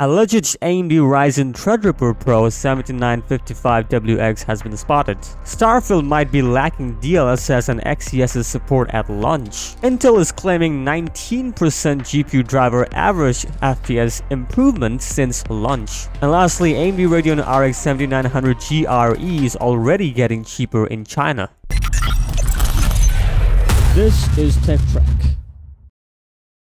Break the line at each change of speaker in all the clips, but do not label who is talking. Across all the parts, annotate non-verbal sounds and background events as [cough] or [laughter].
Alleged AMD Ryzen Threadripper Pro 7955WX has been spotted. Starfield might be lacking DLSS and XeSS support at launch. Intel is claiming 19% GPU driver average FPS improvement since launch. And lastly, AMD Radeon RX 7900 GRE is already getting cheaper in China.
This is Tech Trek.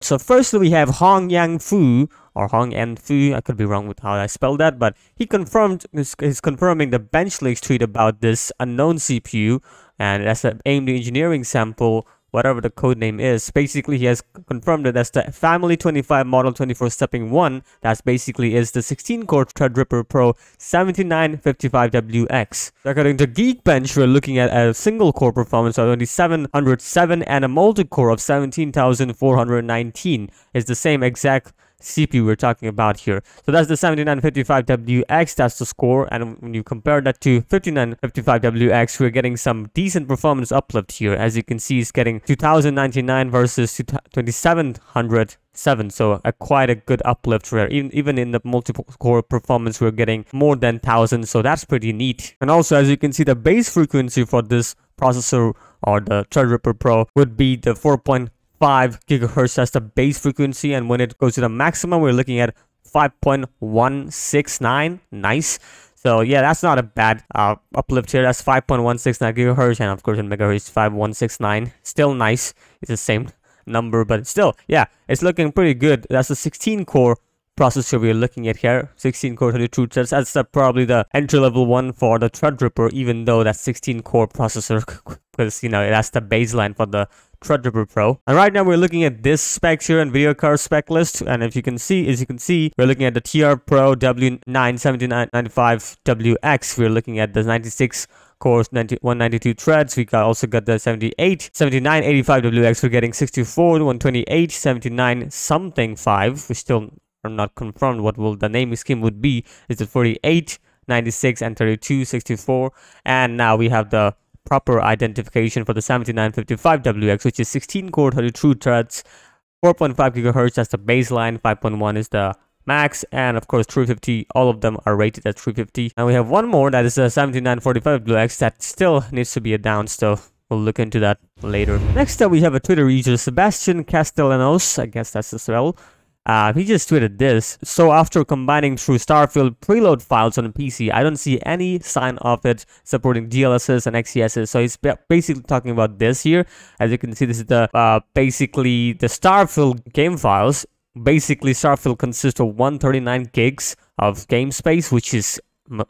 So firstly, we have Hong Yang Fu or Hong Yan Fu. I could be wrong with how I spelled that, but he confirmed is, confirming the Benchleaks tweet about this unknown CPU, and that's an AMD engineering sample whatever the code name is. Basically, he has confirmed that that's the Family 25 Model 24 Stepping 1. That's basically is the 16-core Threadripper Pro 7955WX. According to Geekbench, we're looking at a single-core performance of 2707 and a multi-core of 17419. It's the same exact CPU we're talking about here. So that's the 7955WX, that's the score. And when you compare that to 5955WX, we're getting some decent performance uplift here. As you can see, it's getting 2099 versus 2707. So a quite a good uplift here. Even, even in the multiple core performance, we're getting more than 1000. So that's pretty neat. And also, as you can see, the base frequency for this processor or the Threadripper Pro would be the 4.5 5 gigahertz as the base frequency and when it goes to the maximum we're looking at 5.169 nice. So yeah that's not a bad uh, uplift here. That's 5.169 gigahertz and of course in megahertz 5169 still nice. It's the same number but still yeah it's looking pretty good. That's a 16 core processor we're looking at here. 16 core 32 threads that's probably the entry level one for the threadripper even though that's 16 core processor [laughs] because you know that's the baseline for the Threadripper Pro. And right now we're looking at this spec here and video card spec list. And if you can see, as you can see, we're looking at the TR Pro W97995WX. We're looking at the 96 cores 90, 192 threads we got also got the 78 79 85wx we're getting 64 128 79 something 5 we still are not confirmed what will the naming scheme would be is it 48 96 and 32 64 and now we have the proper identification for the 7955WX, which is 16 core 32 threads, 4.5 gigahertz. That's the baseline. 5.1 is the max, and of course 350. All of them are rated at 350. And we have one more that is a 7945WX that still needs to be a down. So we'll look into that later. Next up, we have a Twitter user, Sebastian Castellanos. I guess that's as well. Uh, he just tweeted this. So after combining through Starfield preload files on a PC, I don't see any sign of it supporting DLSS and XeSS. So he's basically talking about this here. As you can see, this is the uh, basically the Starfield game files. Basically, Starfield consists of 139 gigs of game space, which is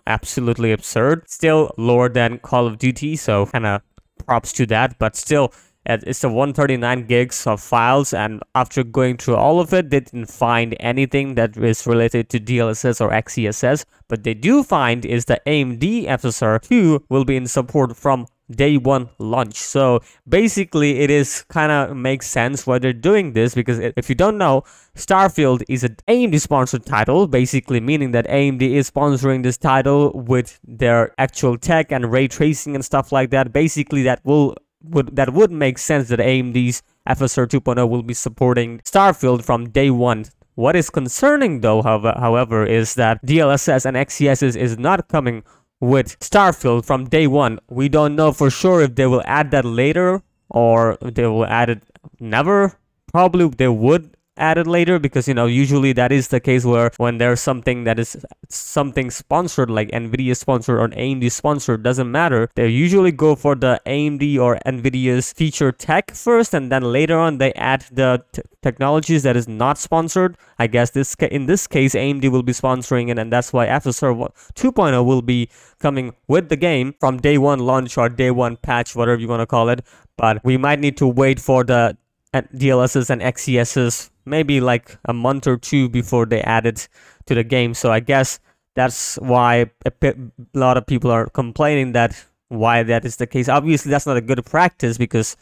absolutely absurd. Still lower than Call of Duty, so kind of props to that. But still, it's the 139 gigs of files and after going through all of it they didn't find anything that is related to DLSS or XeSS but they do find is the AMD FSR 2 will be in support from day one launch. So basically it is kind of makes sense why they're doing this because if you don't know starfield is an amd sponsored title basically meaning that amd is sponsoring this title with their actual tech and ray tracing and stuff like that. Basically that will would that would make sense that AMD's FSR 2.0 will be supporting Starfield from day one. What is concerning though, however, is that DLSS and XeSS is not coming with Starfield from day one. We don't know for sure if they will add that later or they will add it never. Probably they would added later because you know usually that is the case where when there's something that is something sponsored like nvidia sponsored or amd sponsored doesn't matter. They usually go for the amd or nvidia's feature tech first and then later on they add the technologies that is not sponsored. I guess this in this case amd will be sponsoring it and that's why fsr 2.0 will be coming with the game from day one launch or day one patch whatever you want to call it. But we might need to wait for the DLSS and XeSS maybe like a month or two before they added to the game. So I guess that's why a lot of people are complaining that why that is the case. Obviously, that's not a good practice because,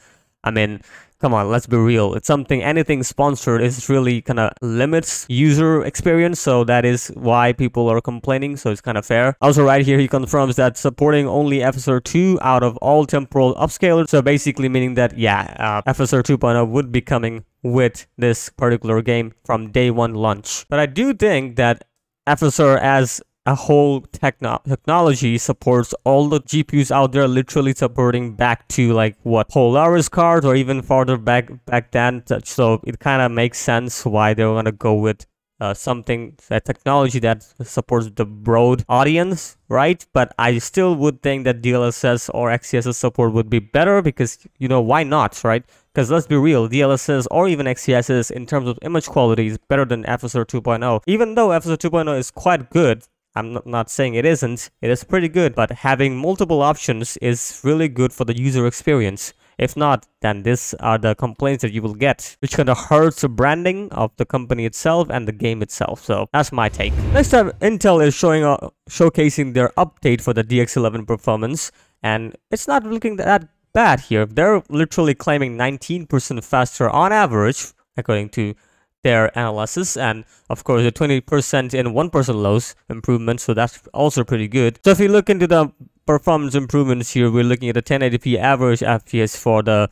I mean, come on, let's be real. It's something, anything sponsored is really kind of limits user experience. So that is why people are complaining. So it's kind of fair. Also right here, he confirms that supporting only FSR 2 out of all temporal upscalers. So basically meaning that, yeah, uh, FSR 2.0 would be coming with this particular game from day one launch. But I do think that FSR as a whole techno- technology supports all the GPUs out there, literally supporting back to like what Polaris cards or even farther back back then. So it kind of makes sense why they're gonna go with uh, something that technology that supports the broad audience, right? But I still would think that DLSS or XeSS support would be better because you know why not, right? Because let's be real, DLSS or even XeSS in terms of image quality is better than FSR 2.0. Even though FSR 2.0 is quite good, I'm not saying it isn't, it is pretty good, but having multiple options is really good for the user experience. If not, then these are the complaints that you will get, which kind of hurts the branding of the company itself and the game itself. So that's my take. Next up, Intel is showing uh, showcasing their update for the DX11 performance, and it's not looking that bad here. They're literally claiming 19% faster on average, according to their analysis and of course a 20% in 1% lows improvement so that's also pretty good. So if you look into the performance improvements here we're looking at a 1080p average fps for the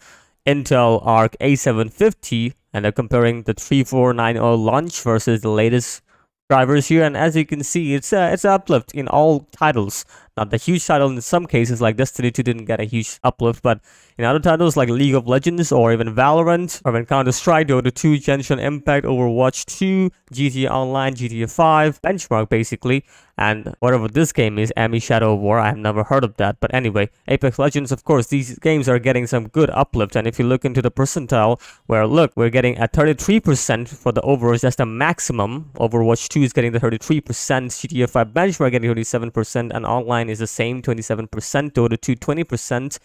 intel arc a750 and they're comparing the 3490 launch versus the latest drivers here and as you can see it's a, it's an uplift in all titles not the huge title in some cases like destiny 2 didn't get a huge uplift but in other titles like league of legends or even valorant or even counter-strike dota 2 genshin impact overwatch 2 gta online gta 5 benchmark basically and whatever this game is, ME Shadow of War, I have never heard of that. But anyway, Apex Legends, of course, these games are getting some good uplift. And if you look into the percentile, where look, we're getting a 33% for the Overwatch, that's the maximum. Overwatch 2 is getting the 33%, GTA 5 benchmark getting 37%, and online is the same, 27%, Dota 2 20%,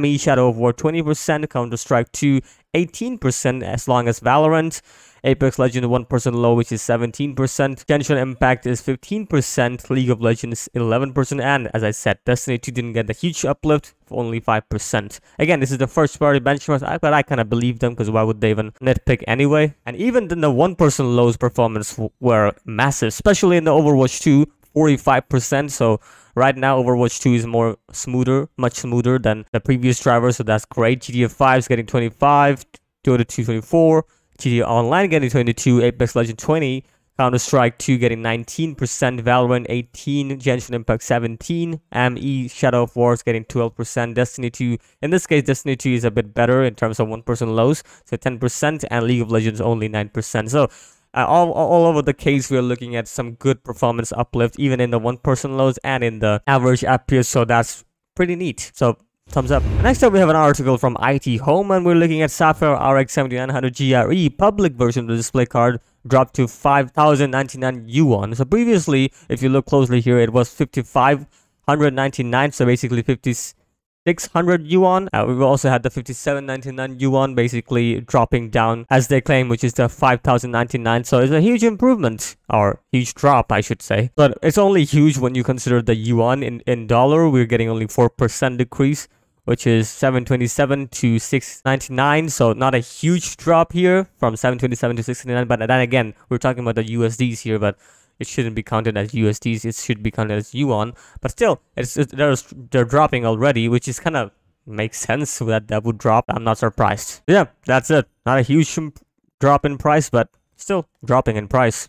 ME Shadow of War 20%, Counter Strike 2 18% as long as Valorant. Apex Legends 1% low, which is 17%. Genshin Impact is 15%. League of Legends 11%. And as I said, Destiny 2 didn't get a huge uplift, only 5%. Again, this is the first party benchmark, but I kind of believe them because why would they even nitpick anyway? And even then, the 1% lows performance were massive, especially in the Overwatch 2, 45%. So right now Overwatch 2 is more smoother, much smoother than the previous driver. So that's great. GTA 5 is getting 25, Dota 2 24, GTA Online getting 22, Apex Legend 20, Counter-Strike 2 getting 19%, Valorant 18, Genshin Impact 17, ME Shadow of Wars getting 12%, Destiny 2, in this case Destiny 2 is a bit better in terms of one person lows, so 10%, and League of Legends only 9%. So uh, all, all over the case, we're looking at some good performance uplift, even in the 1% person lows and in the average FPS, so that's pretty neat. So thumbs up. Next up, we have an article from IT Home, and we're looking at Sapphire RX 7900 GRE public version of the display card dropped to 5,099 yuan. So previously, if you look closely here, it was 5,599, so basically 50 600 yuan. Uh, we've also had the 57.99 yuan basically dropping down as they claim, which is the 5,099. So it's a huge improvement or huge drop, I should say. But it's only huge when you consider the yuan in, in dollar. We're getting only 4% decrease which is 727 to 699 so not a huge drop here from 727 to 699 but then again we're talking about the usds here but it shouldn't be counted as USDs. It should be counted as yuan. But still, it's, they're they're dropping already, which is kind of makes sense that that would drop. I'm not surprised. Yeah, that's it. Not a huge drop in price, but still dropping in price.